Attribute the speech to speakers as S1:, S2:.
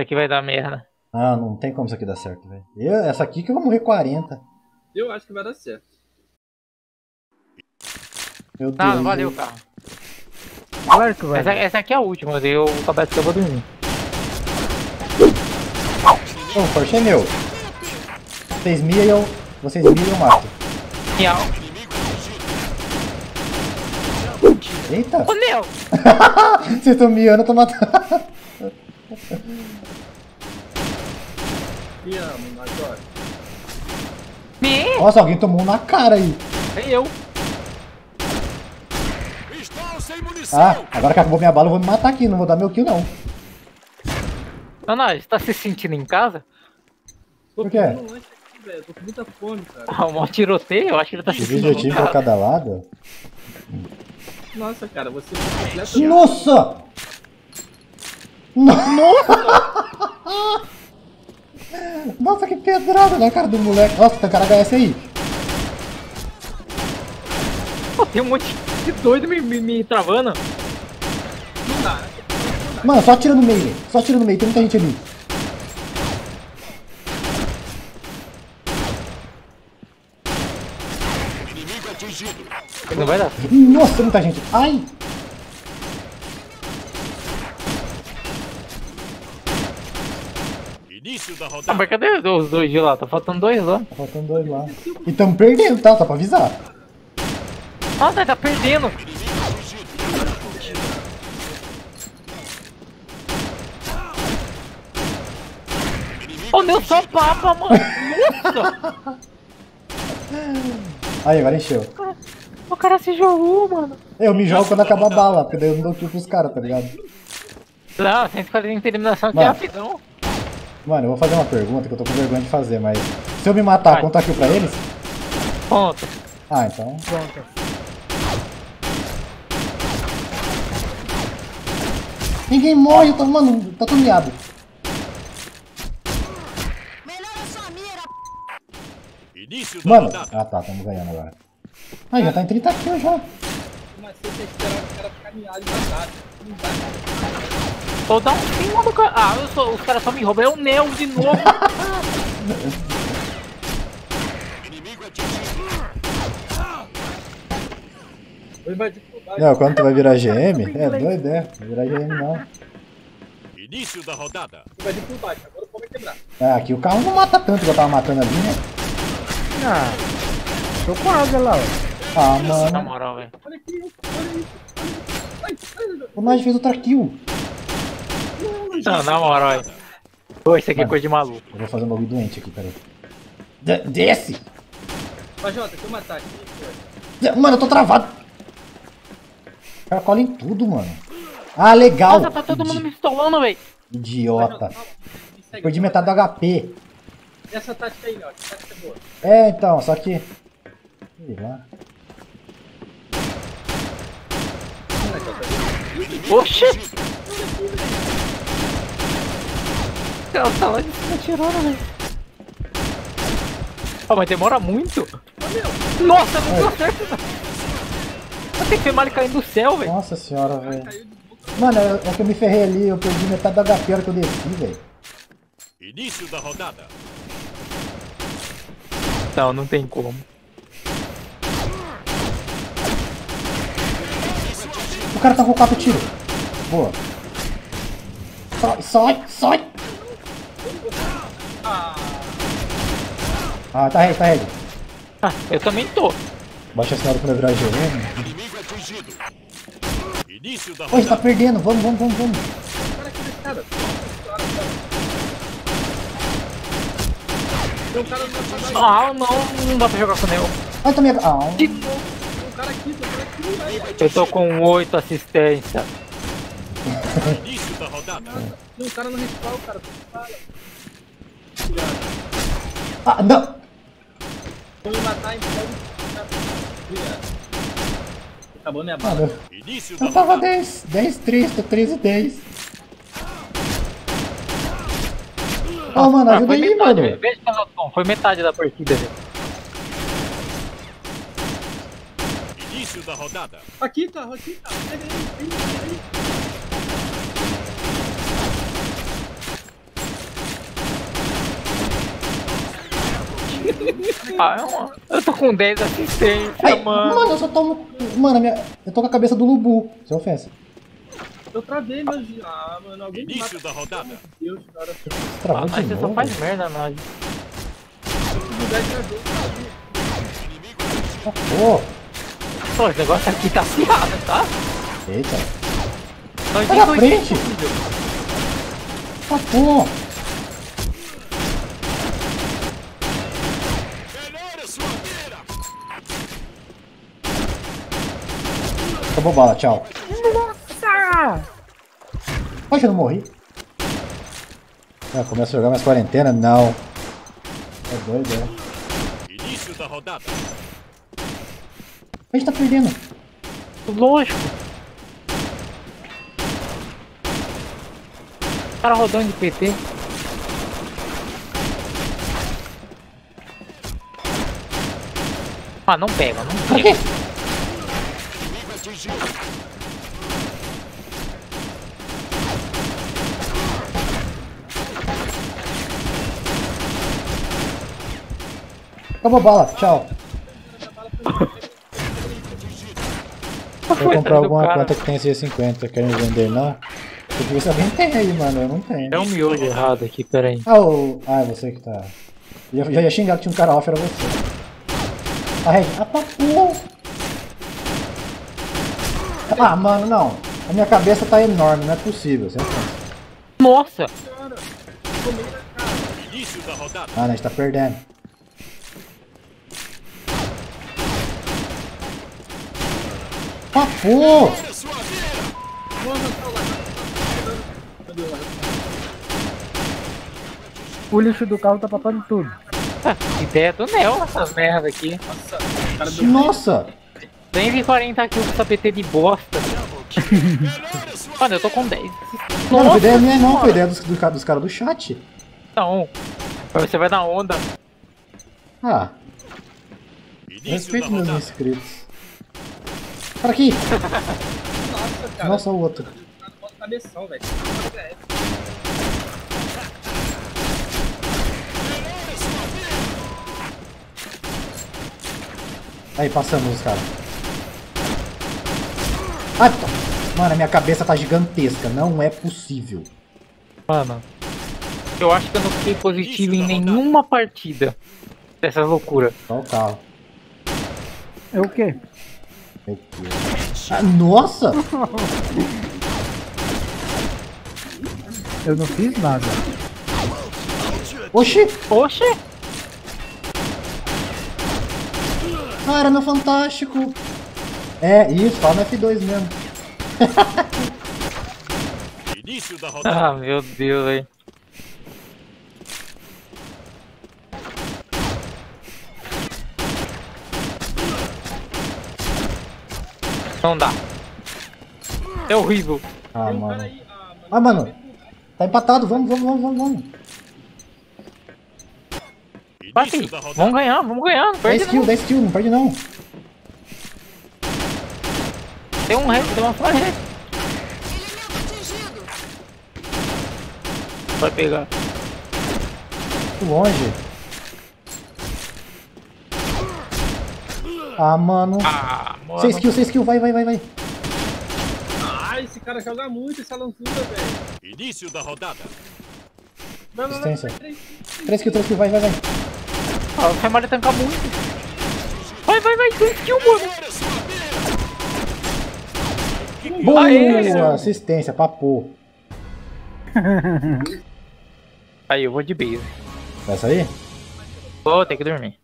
S1: aqui vai dar merda.
S2: Ah, não tem como isso aqui dar certo, velho. Essa aqui que eu vou morrer 40.
S3: Eu acho que vai dar certo.
S2: Meu Deus.
S1: Ah, não valeu, cara.
S4: Claro que vai.
S1: Essa, essa aqui é a última, eu começo que eu vou dormir.
S2: Ô, o Forte é meu. Vocês miam e eu. Vocês miam e eu mato.
S1: Miau.
S2: Eita!
S1: Ô, meu!
S2: Vocês estão miando, eu tô matando.
S3: Te amo, Major.
S1: Me?
S2: Nossa, alguém tomou um na cara aí.
S1: Eu.
S5: Estou sem munição!
S2: Ah, agora que acabou minha bala, eu vou me matar aqui. Não vou dar meu kill, não.
S1: Não, você tá se sentindo em casa?
S2: Por quê?
S3: Tô com muita fome, cara.
S1: Ah, um tiroteio? Eu acho que ele tá se sentindo
S2: o time pra cada lado.
S3: Nossa, cara, você.
S2: Nossa! Nossa! Nossa, que pedrada na cara do moleque. Nossa, tem um cara HS aí.
S1: Tem um monte de doido me, me, me travando.
S3: Não dá.
S2: Mano, só atira no meio, velho. Só atira no meio, tem muita gente ali.
S5: Inimigo atingido!
S1: Não vai dar.
S2: Nossa, muita gente. Ai!
S5: Início da
S1: Ah,
S5: rodada!
S1: mas cadê os dois de lá? Tá faltando dois lá.
S2: Tá faltando dois lá. E tamo perdendo, tá? Só pra avisar.
S1: Nossa, tá perdendo. Ô, meu só papa, mano. Nossa.
S2: Aí, agora encheu.
S1: O cara se jogou, mano.
S2: Eu me jogo quando acaba a bala, porque daí eu não dou kill pros caras, tá ligado?
S1: Não, 140 eliminação aqui
S2: Mano.
S1: rapidão.
S2: Mano, eu vou fazer uma pergunta que eu tô com vergonha de fazer, mas. Se eu me matar,
S1: Vai.
S2: conta kill pra eles?
S1: Ponto.
S2: Ah, então.
S4: Pronto.
S2: Ninguém morre, eu tô. Mano, tá tudo miado. Mano. Ah tá, tamo ganhando agora. Ai, já tá em 30 kills já.
S3: Mas você tem que esperar o cara ficar miado e passar. Não dá.
S1: Ou dá um cima do cara. Ah, eu sou, os caras só me roubam. É o Neo de novo.
S3: Vou.
S2: Não, quando tu vai virar GM? É doido, é. Não virar GM não.
S5: Início da rodada!
S3: Vou invadir por baixo. Agora o pau vai quebrar.
S2: Ah, aqui o carro não mata tanto que eu tava matando ali, né?
S4: Ah, tô quase lá, ó.
S2: Ah,
S1: Na
S2: mano.
S1: moral, velho.
S3: Olha aqui, olha isso.
S2: O Nod fez outra kill.
S1: Não, na moral, velho. Pô, isso aqui é coisa de maluco.
S2: Eu vou fazer um bagulho doente aqui, peraí. De- Desce!
S3: Matar aqui. pô.
S2: De- Mano, eu tô travado. O cara cola em tudo, mano. Ah, legal.
S1: Nossa, tá todo mundo me pistolando, velho.
S2: Idiota.
S3: Segue.
S2: Perdi metade do HP.
S3: E essa tática aí, ó. Essa tática é boa.
S2: É, então, só que... Sei lá.
S1: Oxi! Cara tá lá de cima tirando, velho. Ó, mas demora muito. Nossa, não deu certo. não. Tem que ser mal caindo do céu, velho.
S2: Nossa senhora, velho. Mano, é, é que eu me ferrei ali, eu perdi metade do HP hora que eu desci, velho.
S5: Início da rodada!
S1: Não, não tem como.
S2: O cara tá com quatro tiros. Boa. Sai, sai, sai. Ah, tá ready, tá ready.
S1: Ah, eu também tô.
S2: Baixa a senhora pra virar GM.
S5: Inimigo atingido! Início da
S2: Oi, tá perdendo. Vamos, vamos, vamos, vamos.
S1: Ah, não, não dá pra jogar com o Neo.
S2: Ai, tô me... Ah,
S1: novo.
S3: Tem um
S1: Eu tô com 8 assistência.
S5: Início da rodada!
S3: Tem um cara no respawn, cara.
S2: Ah, não.
S3: Vou me matar, então. Obrigado. Acabou minha bala.
S2: Mano,
S5: Início da
S2: eu tava
S5: rodada!
S2: 10, 10, 3, tô 13, 10. Ô, mano,
S1: Ah,
S2: ajuda aí,
S1: metade,
S2: mano.
S1: Veja pelo tom, foi metade da partida, velho.
S5: Início da rodada.
S3: Aqui, tá, aqui, tá. Pega aí, aí, aí.
S1: Ah, é eu, tô com 10 assistência,
S2: Ai,
S1: mano.
S2: Mano, eu só tomo. Mano, minha... eu tô com a cabeça do Lubu. Sem ofensa.
S3: Eu travei, mas. Ah, mano, alguém. Início mata...
S5: da rodada.
S3: Meu Deus, cara.
S2: Travou ah,
S1: você só faz merda,
S3: mano.
S2: Ah, oh.
S1: Pô. Esse negócio aqui tá acirrado, tá?
S2: Eita.
S1: Nós
S2: da
S1: dois
S2: frente.
S5: sua mira.
S2: Acabou bala, tchau.
S4: Nossa!
S2: Poxa, eu não morri. Ah, começa a jogar mais quarentena? Não. É doido, é.
S5: Início da rodada.
S2: A gente tá perdendo.
S1: Lógico. Cara rodando de PT. Ah, não pega, não pega.
S2: Acabou bala, tchau. Vou comprar alguma
S1: cara.
S2: conta que tem C50. Querem vender, não? Eu saber se alguém tem aí, mano. Eu não tenho.
S1: É um miojo errado aqui, peraí.
S2: Ah, o... ah, é você que tá. Já, já ia xingar que tinha um cara off, era você. A Red. Ah, papu! Ah, mano, não. A minha cabeça tá enorme, não é possível. Ofensa.
S1: Nossa!
S2: Ah, a gente tá perdendo.
S3: Cadê o
S4: O lixo do carro tá papando tudo.
S1: Ideia do Nel essas merda aqui.
S3: Nossa, o cara deu
S2: Nossa!
S1: 140 kills com essa PT de bosta. Mano, eu tô com 10.
S2: Não, não foi ideia minha não, foi ideia dos, do, ca- dos caras do chat.
S1: Não. Você vai na onda.
S2: Ah, respeito meus inscritos. Para aqui!
S3: Nossa, cara.
S2: Nossa, o outro.
S3: Cabeção, velho.
S2: Aí, passamos os caras. Ai, to- Mano, a minha cabeça tá gigantesca. Não é possível.
S1: Mano. Eu acho que eu não fiquei positivo em nenhuma partida dessas loucuras.
S2: Só o carro.
S4: É o quê?
S2: Ah, nossa!
S4: Eu não fiz nada.
S2: Oxi!
S1: Oxe!
S2: Ah, era meu fantástico! É, isso, fala no F2 mesmo.
S5: Início da rodada.
S1: Ah, meu Deus, velho. Não dá. É horrível.
S2: Ah, mano.
S3: Ah, mano.
S2: Ah, mano. Tá empatado, vamos, vamos, vamos, vamos, vamos.
S1: Bate Vamos ganhar, vamos ganhar. Não
S2: 10
S1: perde
S2: kills,
S1: não.
S2: 10 kills, não perde não.
S1: Tem um red, tem uma flash red. Vai pegar.
S2: Muito longe. Ah, mano.
S1: Ah, mano.
S2: 6 kills, 6 kills, vai, vai, vai, vai.
S3: Ah, esse cara joga muito essa lançura, velho.
S5: Início da rodada.
S2: Assistência.
S3: três.
S2: 3 kills, 3 kills, vai, vai, vai.
S1: Ah, o Femari tanca muito. Vai, vai, vai. 2 kills, mano.
S2: Boa!
S1: Aê!
S2: Assistência, papo.
S1: Aí, eu vou de base.
S2: Vai sair?
S1: Vou ter que dormir.